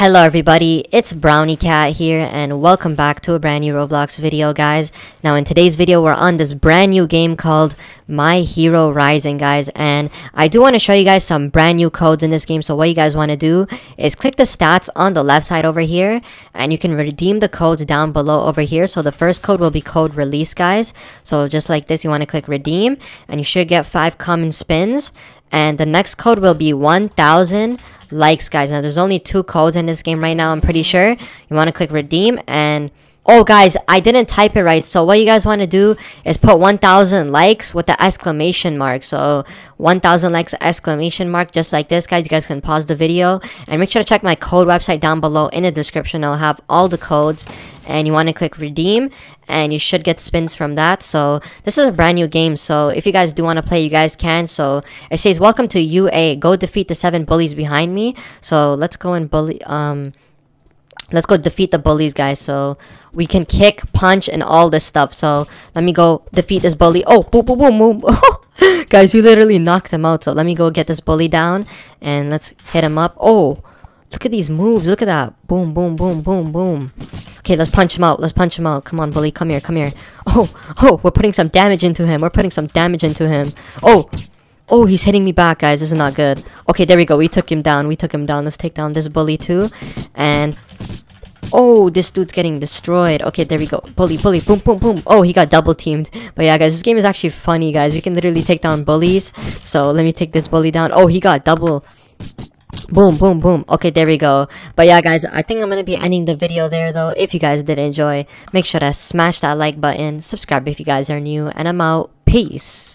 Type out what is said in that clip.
Hello everybody, it's Brownie Cat here and welcome back to a brand new Roblox video guys. Now in today's video we're on this brand new game called My Hero Rising guys and I do want to show you guys some brand new codes in this game so what you guys want to do is click the stats on the left side over here and you can redeem the codes down below over here. So the first code will be code release guys. So just like this you want to click redeem and you should get 5 common spins and the next code will be 1000 likes guys. Now there's only two codes in this game right now i'm pretty sure. You want to click redeem and oh guys i didn't type it right. So what you guys want to do is put 1000 likes with the exclamation mark. So 1000 likes exclamation mark just like this guys. You guys can pause the video. And make sure to check my code website down below in the description. I'll have all the codes. And you want to click redeem and you should get spins from that. So this is a brand new game. So if you guys do want to play you guys can. So it says welcome to U.A. go defeat the seven bullies behind me. So let's go and bully um let's go defeat the bullies guys. So we can kick punch and all this stuff. So let me go defeat this bully. Oh boom boom boom boom. Guys we literally knocked him out. So let me go get this bully down and let's hit him up. Oh look at these moves. Look at that. Boom boom boom boom boom. Okay let's punch him out. Let's punch him out. Come on bully. Come here. Come here. Oh oh we're putting some damage into him. We're putting some damage into him. Oh Oh, he's hitting me back, guys. This is not good. Okay, there we go. We took him down. We took him down. Let's take down this bully, too. And Oh, this dude's getting destroyed. Okay, there we go. Bully, bully, boom, boom, boom. Oh, he got double teamed. But yeah, guys, this game is actually funny, guys. You can literally take down bullies. So let me take this bully down. Oh, he got double. Boom, boom, boom. Okay, there we go. But yeah, guys, I think I'm to be ending the video there, though. If you guys did enjoy, make sure to smash that like button. Subscribe if you guys are new. And I'm out. Peace.